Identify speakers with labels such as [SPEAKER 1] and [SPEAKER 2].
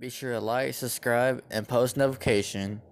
[SPEAKER 1] Be sure to like, subscribe, and post notification.